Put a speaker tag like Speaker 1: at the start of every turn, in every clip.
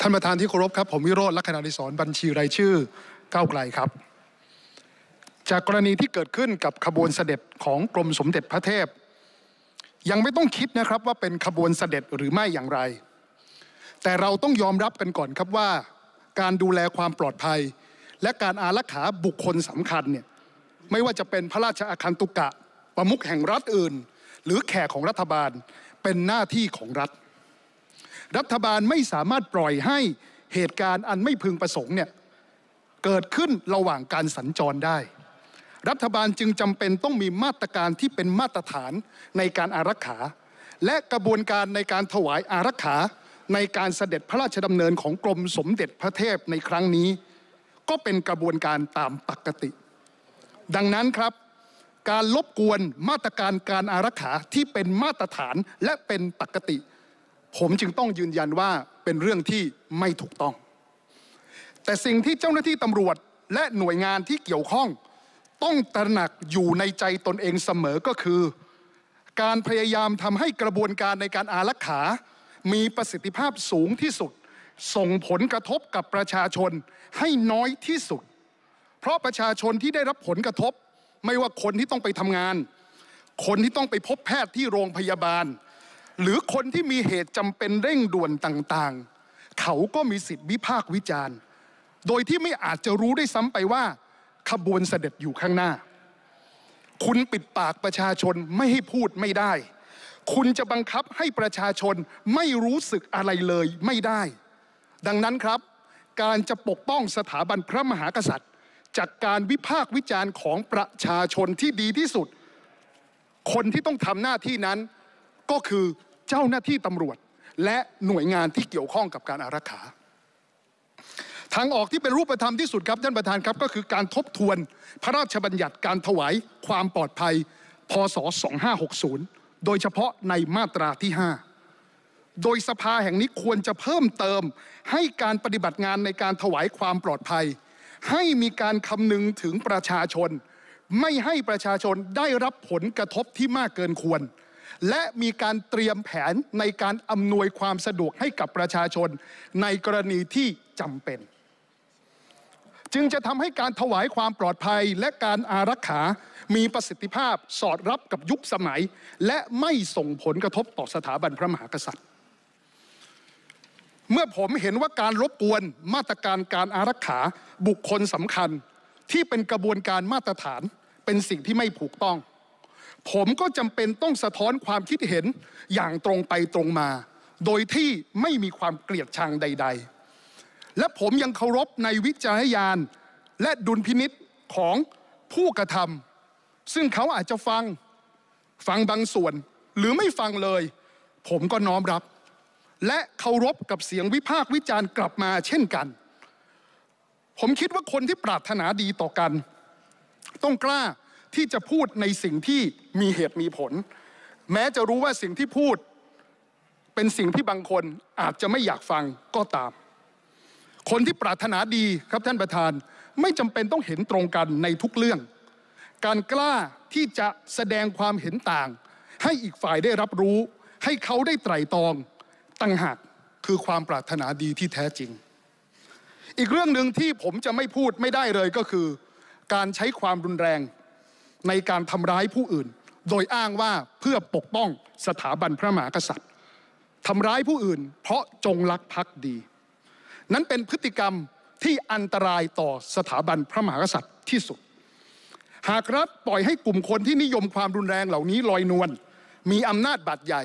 Speaker 1: ท่านประธานที่เคารพครับ ผมวิโรจน์ลักษณะดิศรบัญชีรายชื่อก้าวไกลครับ จากกรณีที่เกิดขึ้นกับขบวนเสด็จของกรมสมเด็จพระเทพ ยังไม่ต้องคิดนะครับว่าเป็นขบวนเสด็จหรือไม่อย่างไร แต่เราต้องยอมรับกันก่อนครับว่า การดูแลความปลอดภัย และการอารักขาบุคคลสำคัญเนี่ยไม่ว่าจะเป็นพระราชอาคันตุกะ ประมุขแห่งรัฐอื่น หรือแขกของรัฐบาลเป็นหน้าที่ของรัฐ รัฐบาลไม่สามารถปล่อยให้เหตุการณ์อันไม่พึงประสงค์เนี่ยเกิดขึ้นระหว่างการสัญจรได้ รัฐบาลจึงจำเป็นต้องมีมาตรการที่เป็นมาตรฐานในการอารักขา และกระบวนการในการถวายอารักขาในการเสด็จพระราชดำเนินของกรมสมเด็จพระเทพในครั้งนี้ ก็เป็นกระบวนการตามปกติ ดังนั้นครับ การลบกวนมาตรการการอารักขาที่เป็นมาตรฐานและเป็นปกติ ผมจึงต้องยืนยันว่าเป็นเรื่องที่ไม่ถูกต้อง แต่สิ่งที่เจ้าหน้าที่ตำรวจและหน่วยงานที่เกี่ยวข้อง ต้องตระหนักอยู่ในใจตนเองเสมอก็คือ การพยายามทำให้กระบวนการในการอารักขา มีประสิทธิภาพสูงที่สุด ส่งผลกระทบกับประชาชนให้น้อยที่สุด เพราะประชาชนที่ได้รับผลกระทบ ไม่ว่าคนที่ต้องไปทำงาน คนที่ต้องไปพบแพทย์ที่โรงพยาบาล หรือคนที่มีเหตุจำเป็นเร่งด่วนต่างๆ เขาก็มีสิทธิวิพากษ์วิจารณ์ โดยที่ไม่อาจจะรู้ได้ซ้ำไปว่า ขบวนเสด็จอยู่ข้างหน้า คุณปิดปากประชาชนไม่ให้พูดไม่ได้ คุณจะบังคับให้ประชาชนไม่รู้สึกอะไรเลยไม่ได้ ดังนั้นครับ การจะปกป้องสถาบันพระมหากษัตริย์ จากการวิพากษ์วิจารณ์ของประชาชนที่ดีที่สุด คนที่ต้องทำหน้าที่นั้นก็คือ เจ้าหน้าที่ตำรวจ และหน่วยงานที่เกี่ยวข้องกับการอารักขาทางออกที่เป็นรูปธรรมที่สุดครับท่านประธานครับก็คือการทบทวนพระราชบัญญัติการถวายความปลอดภัยพศ 2560 โดยเฉพาะในมาตราที่ 5 โดยสภาแห่งนี้ควรจะเพิ่มเติม ให้การปฏิบัติงานในการถวายความปลอดภัย ให้มีการคำนึงถึงประชาชน ไม่ให้ประชาชนได้รับผลกระทบที่มากเกินควร และมีการเตรียมแผนในการอำนวยความสะดวกให้กับประชาชน ในกรณีที่จำเป็น จึงจะทำให้การถวายความปลอดภัยและการอารักขา มีประสิทธิภาพสอดรับกับยุคสมัย และไม่ส่งผลกระทบต่อสถาบันพระมหากษัตริย์เมื่อผมเห็นว่าการรบกวนมาตรการการอารักขาบุคคลสำคัญ ที่เป็นกระบวนการมาตรฐานเป็นสิ่งที่ไม่ถูกต้อง ผมก็จำเป็นต้องสะท้อนความคิดเห็นอย่างตรงไปตรงมา โดยที่ไม่มีความเกลียดชังใด ๆ และผมยังเคารพในวิจารณญาณและดุลพินิษของผู้กระทำซึ่งเขาอาจจะฟังฟังบางส่วน หรือไม่ฟังเลย ผมก็น้อมรับ และเคารพกับเสียงวิพากษ์วิจารณ์กลับมาเช่นกัน ผมคิดว่าคนที่ปรารถนาดีต่อกัน ต้องกล้า ที่จะพูดในสิ่งที่มีเหตุมีผล แม้จะรู้ว่าสิ่งที่พูดเป็นสิ่งที่บางคนอาจจะไม่อยากฟังก็ตาม คนที่ปรารถนาดีครับท่านประธาน ไม่จำเป็นต้องเห็นตรงกันในทุกเรื่อง การกล้าที่จะแสดงความเห็นต่าง ให้อีกฝ่ายได้รับรู้ ให้เขาได้ไตร่ตรองตั้งหากคือความปรารถนาดีที่แท้จริง อีกเรื่องหนึ่งที่ผมจะไม่พูดไม่ได้เลยก็คือ การใช้ความรุนแรง ในการทำร้ายผู้อื่น โดยอ้างว่าเพื่อปกป้องสถาบันพระมหากษัตริย์ทำร้ายผู้อื่น เพราะจงรักภักดี นั้นเป็นพฤติกรรมที่อันตรายต่อสถาบันพระมหากษัตริย์ที่สุด หากรัฐปล่อยให้กลุ่มคนที่นิยมความรุนแรงเหล่านี้ลอยนวลมีอำนาจบาดใหญ่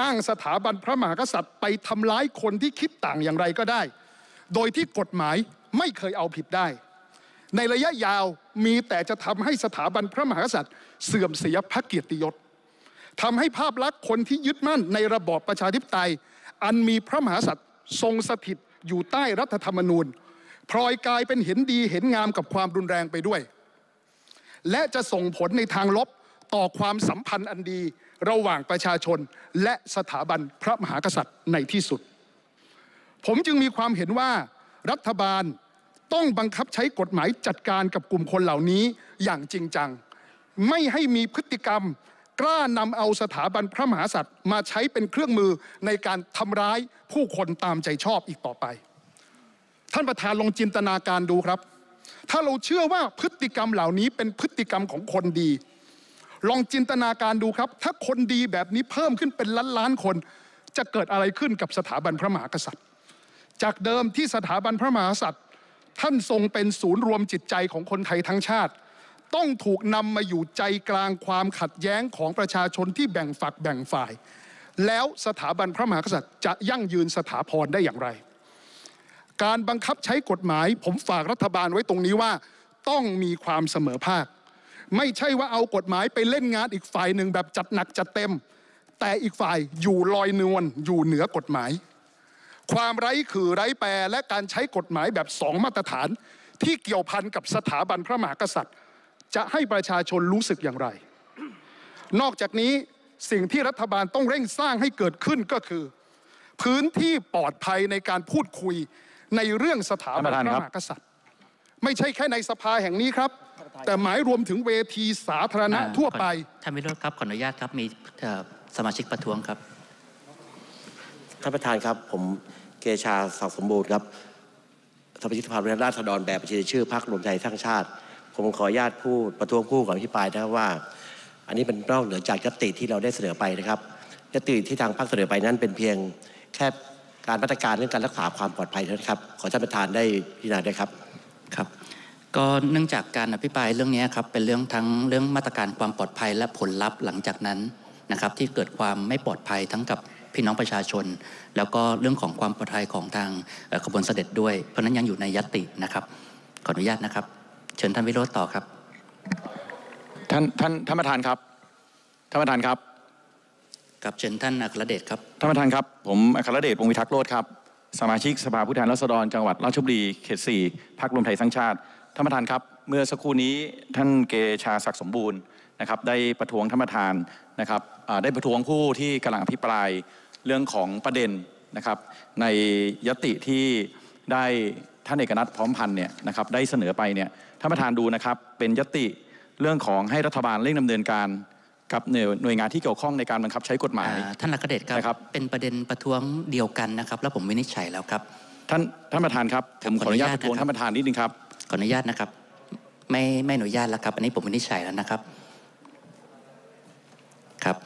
Speaker 1: อ้างสถาบันพระมหากษัตริย์ไปทำร้ายคนที่คิดต่างอย่างไรก็ได้ โดยที่กฎหมายไม่เคยเอาผิดได้ ในระยะยาวมีแต่จะทำให้สถาบันพระมหากษัตริย์ เสื่อมเสียพระเกียรติยศทำให้ภาพลักษณ์คนที่ยึดมั่นในระบอบประชาธิปไตย อันมีพระมหากษัตริย์ทรงสถิตอยู่ใต้รัฐธรรมนูญพลอยกลายเป็นเห็นดีเห็นงามกับความรุนแรงไปด้วย และจะส่งผลในทางลบต่อความสัมพันธ์อันดีระหว่างประชาชนและสถาบันพระมหากษัตริย์ในที่สุด ผมจึงมีความเห็นว่ารัฐบาล ต้องบังคับใช้กฎหมายจัดการกับกลุ่มคนเหล่านี้อย่างจริงจัง ไม่ให้มีพฤติกรรม กล้านำเอาสถาบันพระมหากษัตริย์ มาใช้เป็นเครื่องมือในการทำร้ายผู้คนตามใจชอบอีกต่อไป ท่านประธานลองจินตนาการดูครับ ถ้าเราเชื่อว่าพฤติกรรมเหล่านี้เป็นพฤติกรรมของคนดี ลองจินตนาการดูครับ ถ้าคนดีแบบนี้เพิ่มขึ้นเป็นล้านล้านคน จะเกิดอะไรขึ้นกับสถาบันพระมหากษัตริย์ จากเดิมที่สถาบันพระมหากษัตริย์ ท่านทรงเป็นศูนย์รวมจิตใจของคนไทยทั้งชาติ ต้องถูกนำมาอยู่ใจกลางความขัดแย้งของประชาชนที่แบ่งฝักแบ่งฝ่าย แล้วสถาบันพระมหากษัตริย์จะยั่งยืนสถาพรได้อย่างไร การบังคับใช้กฎหมาย ผมฝากรัฐบาลไว้ตรงนี้ว่า ต้องมีความเสมอภาค ไม่ใช่ว่าเอากฎหมายไปเล่นงานอีกฝ่ายหนึ่งแบบจัดหนักจัดเต็ม แต่อีกฝ่ายอยู่ลอยนวลอยู่เหนือกฎหมาย ความไร้คือไร้แปรและการใช้กฎหมายแบบสองมาตรฐาน ที่เกี่ยวพันกับสถาบันพระมหากษัตริย์ จะให้ประชาชนรู้สึกอย่างไร นอกจากนี้สิ่งที่รัฐบาลต้องเร่งสร้างให้เกิดขึ้นก็คือ พื้นที่ปลอดภัยในการพูดคุยในเรื่องสถาบัน
Speaker 2: ท่านประธาน
Speaker 1: พระ
Speaker 2: ครับ
Speaker 1: มหากษัตริย์ ไม่ใช่แค่ในสภาแห่งนี้ครับ แต่หมายรวมถึงเวทีสาธารณะ
Speaker 3: อ่า
Speaker 1: ทั่วไป
Speaker 3: ขอท่านวิโรจน์ครับขออนุญาตครับมีเอ่อสมาชิกประท้วงครับ
Speaker 4: ท่านประธานครับผม เกชาศักดิ์สมบูรณ์ครับสมาชิกสภาผู้แทนราษฎรแบบบัญชีชื่อพรรครวมไทยสร้างชาติ ผมขออนุญาตพูดประท้วงผู้ก่อนอภิปรายนะครับว่า อันนี้เป็นนอกเหนือจากยติที่เราได้เสนอไปนะครับยติที่ทางพรรคเสนอไปนั้นเป็นเพียงแค่การมาตรการเรื่องการรักษาความปลอดภัยเท่านั้นครับขอท่านประธานได้พิจารณาด้วยครับ
Speaker 3: ครับ ก็เนื่องจากการอภิปรายเรื่องนี้ครับเป็นเรื่องทั้งเรื่องมาตรการความปลอดภัยและผลลัพธ์หลังจากนั้นนะครับที่เกิดความไม่ปลอดภัยทั้งกับ พี่น้องประชาชน แล้วก็เรื่องของความปลอดภัยของทางเอ่อขบวนเสด็จด้วย เพราะฉะนั้นยังอยู่ในยตินะครับ ขออนุญาตนะครับ เชิญท่านวิโรจน์ต่อครับ
Speaker 2: ท่านท่านท่านประธานครับท่านประธานครับ
Speaker 3: กับเชิญท่านอัครเดชครับ
Speaker 2: ท่านประธานครับ ผมอัครเดชวงศ์วิทักษ์โรธครับสมาชิกสภาผู้แทนราษฎรจังหวัดราชบุรีเขตสี่พรรครวมไทยสร้างชาติท่านประธานครับ เมื่อสักครู่นี้ท่านเกชาศักดิ์สมบูรณ์นะครับ ได้ประท้วงท่านประธานนะครับอ่าได้ประท้วงผู้ที่กำลังอภิปราย เรื่องของประเด็นนะครับในยติที่ได้ท่านเอกนัทพร้อมพันธ์เนี่ยนะครับได้เสนอไปเนี่ยท่านประธานดูนะครับเป็นยติเรื่องของให้รัฐบาลเร่งดำเนินการกับหน่วยหน่วยงานที่เกี่ยวข้องในการบังคับใช้กฎหมาย
Speaker 3: อ่าท่านอัครเดชครับ
Speaker 2: นะครับ
Speaker 3: เป็นประเด็นประท้วงเดียวกันนะครับแล้วผมวินิจฉัยแล้วครับ
Speaker 2: ท่านท่านประธานครับ
Speaker 3: ครั
Speaker 2: ผ
Speaker 3: บ
Speaker 2: มขออนุญาต
Speaker 3: ขออนุญาต
Speaker 2: ประท้วง
Speaker 3: นะครับ
Speaker 2: ท่านประธานนิดนึงครับ
Speaker 3: ขออนุญาตนะครับ ไม่ไม่อนุญาตแล้วครับ อันนี้ผมวินิจฉัยแล้วนะครับครับ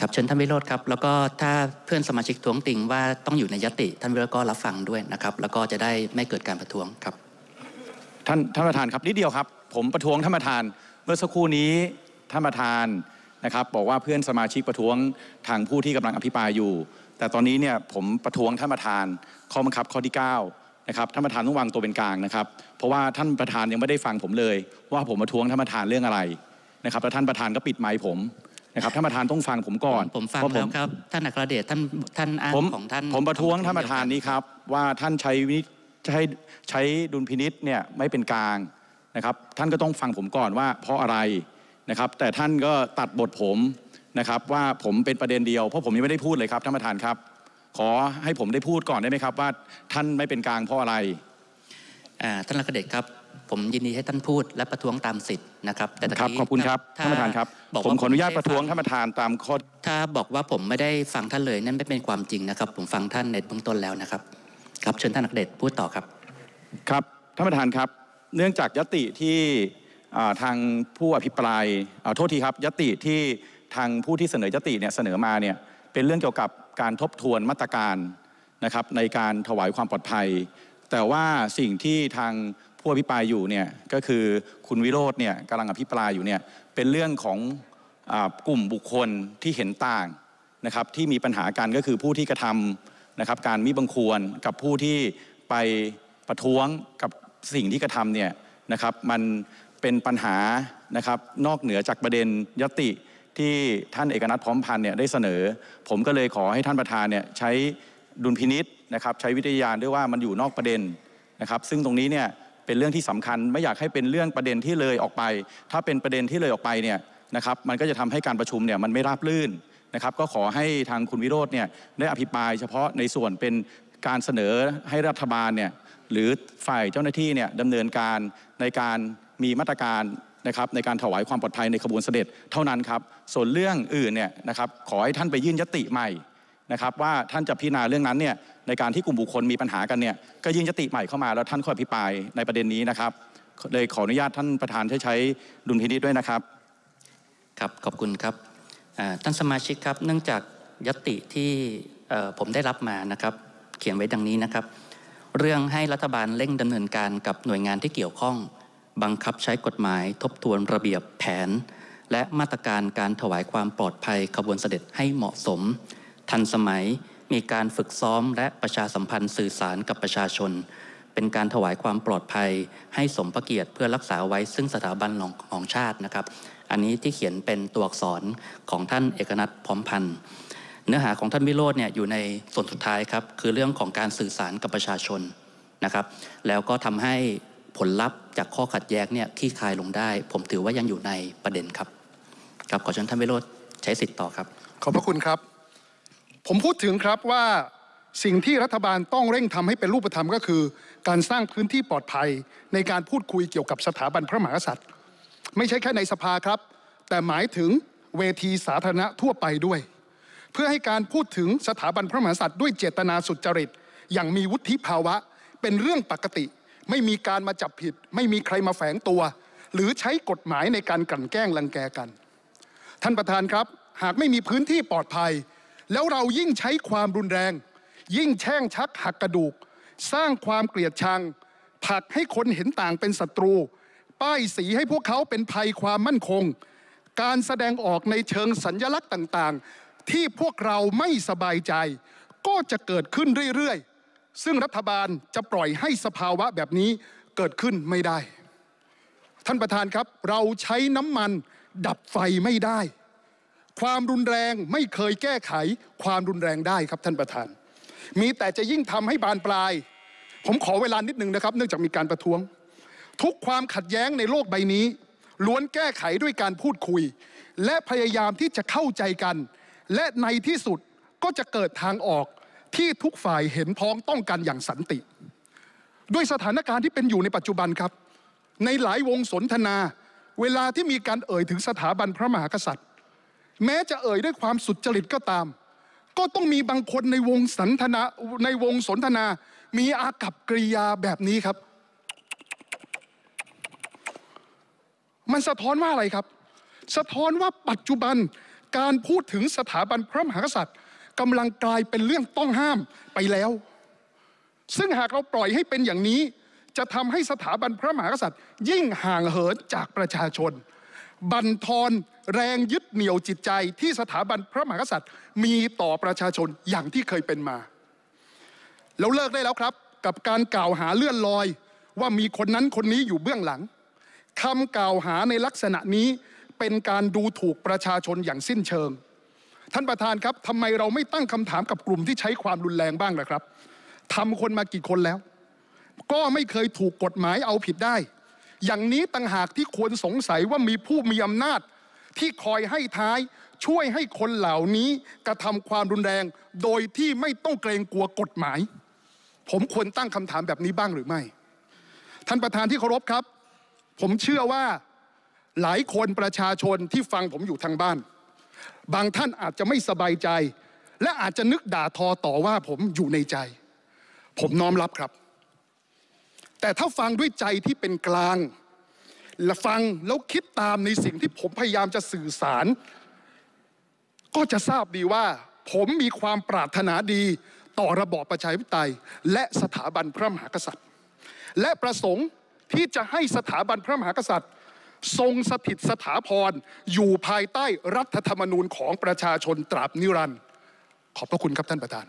Speaker 3: ครับเชิญท่านวิโรธครับแล้วก็ถ้าเพื่อนสมาชิกท้วงติงว่าต้องอยู่ในยติ ท่านวิโรธก็รับฟังด้วยนะครับ แล้วก็จะได้ไม่เกิดการประท้วงครับ
Speaker 2: ท่านท่านประธานครับนิดเดียวครับ ผมประท้วงท่านประธาน เมื่อสักครู่นี้ท่านประธานนะครับ บอกว่าเพื่อนสมาชิกประท้วงทางผู้ที่กำลังอภิปรายอยู่ แต่ตอนนี้เนี่ยผมประท้วงท่านประธานข้อบังคับข้อที่ 9 นะครับท่านประธานต้องวางตัวเป็นกลางนะครับ เพราะว่าท่านประธานยังไม่ได้ฟังผมเลย ว่าผมประท้วงท่านประธานเรื่องอะไรนะครับแล้วท่านประธานก็ปิดไมค์ผม นะครับท่านประธานต้องฟังผมก่อน
Speaker 3: ผมฟัง
Speaker 2: เพราะ
Speaker 3: แล้วครับท่านอัครเดชท่านท่านอ้าง
Speaker 2: ผม
Speaker 3: ของท่าน
Speaker 2: ผมประท้วงท่านประธานนี้ครับ ว่าท่านใช้วินิจใช้ใช้ดุลพินิษเนี่ยไม่เป็นกลางนะครับ ท่านก็ต้องฟังผมก่อนว่าเพราะอะไรนะครับ แต่ท่านก็ตัดบทผมนะครับว่าผมเป็นประเด็นเดียวเพราะผมยังไม่ได้พูดเลยครับท่านประธานครับ ขอให้ผมได้พูดก่อนได้ไหมครับ ว่าท่านไม่เป็นกลางเพราะอะไร
Speaker 3: อ่าท่านอัครเดชครับ ผมยินดีให้ท่านพูดและประท้วงตามสิทธิ์นะครับ แต่ตะ
Speaker 2: ครับ
Speaker 3: กี้
Speaker 2: ขอบคุณครับ
Speaker 3: ถ้
Speaker 2: ท่านประธานครับ
Speaker 3: บอก
Speaker 2: ผม
Speaker 3: ว่า
Speaker 2: ขออนุญาต
Speaker 3: ไได้
Speaker 2: ประท้วง
Speaker 3: ฟั
Speaker 2: ท่านประธานตามข้อ
Speaker 3: ถ้าบอกว่าผมไม่ได้ฟังท่านเลยนั่นไม่เป็นความจริงนะครับ ผมฟังท่านในเบื้องต้นแล้วนะครับ ครับเชิญท่านอัครเดชพูดต่อครับ
Speaker 2: ครับท่านประธานครับ เนื่องจากยติที่อ่าทางผู้อภิปรายอ่าโทษทีครับยติที่ทางผู้ที่เสนอยติเนี่ยเสนอมาเนี่ยเป็นเรื่องเกี่ยวกับการทบทวนมาตรการนะครับในการถวายความปลอดภัย แต่ว่าสิ่งที่ทาง ผู้อภิปรายอยู่เนี่ยก็คือคุณวิโรธเนี่ยกำลังอภิปรายอยู่เนี่ยเป็นเรื่องของอกลุ่มบุคคลที่เห็นต่างนะครับที่มีปัญหากันก็คือผู้ที่กระทำนะครับการมิบังควรกับผู้ที่ไปประท้วงกับสิ่งที่กระทำเนี่ยนะครับมันเป็นปัญหานะครับนอกเหนือจากประเด็นยติที่ท่านเอกนัทพร้อมพันธ์เนี่ยได้เสนอ ผมก็เลยขอให้ท่านประธานเนี่ยใช้ดุลพินิษนะครับใช้วิทยาณด้วยว่ามันอยู่นอกประเด็นนะครับซึ่งตรงนี้เนี่ย เป็นเรื่องที่สำคัญ ไม่อยากให้เป็นเรื่องประเด็นที่เลยออกไป ถ้าเป็นประเด็นที่เลยออกไปเนี่ยนะครับมันก็จะทำให้การประชุมเนี่ยมันไม่ราบรื่นนะครับก็ขอให้ทางคุณวิโรธเนี่ยได้อภิปรายเฉพาะในส่วนเป็นการเสนอให้รัฐบาลเนี่ยหรือฝ่ายเจ้าหน้าที่เนี่ยดำเนินการในการมีมาตรการนะครับในการถวายความปลอดภัยในขบวนเสด็จเท่านั้นครับส่วนเรื่องอื่นเนี่ยนะครับขอให้ท่านไปยื่นยติใหม่ นะครับว่าท่านจะพิจารณาเรื่องนั้นเนี่ยในการที่กลุ่มบุคคลมีปัญหากันเนี่ยก็ยื่นยติใหม่เข้ามาแล้วท่านค่อยอภิปรายในประเด็นนี้นะครับเลยขออนุญาตท่านประธานใช้ใช้ดุลพินิจด้วยนะครับ
Speaker 3: ครับขอบคุณครับท่านสมาชิกครับ เนื่องจากยติที่ผมได้รับมานะครับ เขียนไว้ดังนี้นะครับ เรื่องให้รัฐบาลเร่งดำเนินการกับหน่วยงานที่เกี่ยวข้อง บังคับใช้กฎหมาย ทบทวนระเบียบแผน และมาตรการการถวายความปลอดภัยขบวนเสด็จให้เหมาะสม ทันสมัยมีการฝึกซ้อมและประชาสัมพันธ์สื่อสารกับประชาชน เป็นการถวายความปลอดภัย ให้สมพระเกียรติเพื่อรักษาไว้ซึ่งสถาบันของของชาตินะครับ อันนี้ที่เขียนเป็นตัวอักษรของท่านเอกนัทพร้อมพันธ์เนื้อหาของท่านวิโรจน์เนี่ยอยู่ในส่วนสุดท้ายครับคือเรื่องของการสื่อสารกับประชาชนนะครับ แล้วก็ทำให้ผลลัพธ์จากข้อขัดแย้งเนี่ยคลี่คลายลงได้ ผมถือว่ายังอยู่ในประเด็นครับครับขอเชิญท่านวิโรจน์ใช้สิทธิ์ต่อครับ
Speaker 1: ขอบพระคุณครับ ผมพูดถึงครับว่าสิ่งที่รัฐบาลต้องเร่งทำให้เป็นรูปธรรมก็คือ การสร้างพื้นที่ปลอดภัยในการพูดคุยเกี่ยวกับสถาบันพระมหากษัตริย์ ไม่ใช่แค่ในสภาครับ แต่หมายถึงเวทีสาธารณะทั่วไปด้วย เพื่อให้การพูดถึงสถาบันพระมหากษัตริย์ด้วยเจตนาสุจริต อย่างมีวุฒิภาวะ เป็นเรื่องปกติ ไม่มีการมาจับผิด ไม่มีใครมาแฝงตัว หรือใช้กฎหมายในการกลั่นแกล้งรังแกกัน ท่านประธานครับ หากไม่มีพื้นที่ปลอดภัย แล้วเรายิ่งใช้ความรุนแรง ยิ่งแช่งชักหักกระดูก สร้างความเกลียดชังผลักให้คนเห็นต่างเป็นศัตรู ป้ายสีให้พวกเขาเป็นภัยความมั่นคง การแสดงออกในเชิงสัญญลักษณ์ต่างๆ ที่พวกเราไม่สบายใจ ก็จะเกิดขึ้นเรื่อยๆ ซึ่งรัฐบาลจะปล่อยให้สภาวะแบบนี้เกิดขึ้นไม่ได้ ท่านประธานครับเราใช้น้ำมันดับไฟไม่ได้ ความรุนแรงไม่เคยแก้ไขความรุนแรงได้ครับท่านประธาน มีแต่จะยิ่งทำให้บานปลาย ผมขอเวลานิดนึงนะครับ เนื่องจากมีการประท้วง ทุกความขัดแย้งในโลกใบนี้ ล้วนแก้ไขด้วยการพูดคุย และพยายามที่จะเข้าใจกัน และในที่สุดก็จะเกิดทางออกที่ทุกฝ่ายเห็นพ้องต้องกันอย่างสันติ ด้วยสถานการณ์ที่เป็นอยู่ในปัจจุบันครับ ในหลายวงสนทนา เวลาที่มีการเอ่ยถึงสถาบันพระมหากษัตริย์ แม้จะเอ่ยด้วยความสุดจริตก็ตาม ก็ต้องมีบางคนในวงสนทนาในวงสนทนา มีอากับกริยาแบบนี้ครับ มันสะท้อนว่าอะไรครับ สะท้อนว่าปัจจุบันการพูดถึงสถาบันพระมหากษัตริย์กำลังกลายเป็นเรื่องต้องห้ามไปแล้ว ซึ่งหากเราปล่อยให้เป็นอย่างนี้ จะทำให้สถาบันพระมหากษัตริย์ ยิ่งห่างเหินจากประชาชน บั่นทอนแรงยึดเหนี่ยวจิตใจที่สถาบันพระมหากษัตริย์ มีต่อประชาชนอย่างที่เคยเป็นมา แล้วเลิกได้แล้วครับ กับการกล่าวหาเลื่อนลอย ว่ามีคนนั้นคนนี้อยู่เบื้องหลังคำกล่าวหาในลักษณะนี้เป็นการดูถูกประชาชนอย่างสิ้นเชิง ท่านประธานครับทำไมเราไม่ตั้งคำถามกับกลุ่มที่ใช้ความรุนแรงบ้างล่ะครับทำคนมากี่คนแล้ว ก็ไม่เคยถูกกฎหมายเอาผิดได้ อย่างนี้ต่างหากที่ควรสงสัยว่ามีผู้มีอำนาจที่คอยให้ท้ายช่วยให้คนเหล่านี้กระทำความรุนแรง โดยที่ไม่ต้องเกรงกลัวกฎหมาย ผมควรตั้งคำถามแบบนี้บ้างหรือไม่ ท่านประธานที่เคารพครับ ผมเชื่อว่าหลายคนประชาชนที่ฟังผมอยู่ทางบ้าน บางท่านอาจจะไม่สบายใจ และอาจจะนึกด่าทอต่อว่าผมอยู่ในใจ ผมน้อมรับครับ แต่ถ้าฟังด้วยใจที่เป็นกลาง และฟังแล้วคิดตามในสิ่งที่ผมพยายามจะสื่อสาร ก็จะทราบดีว่า ผมมีความปรารถนาดีต่อระบอบประชาธิปไตย และสถาบันพระมหากษัตริย์ และประสงค์ที่จะให้สถาบันพระมหากษัตริย์ ทรงสถิตสถาพรอยู่ภายใต้รัฐธรรมนูญของประชาชนตราบนิรันดร์ขอบพระคุณครับท่านประธาน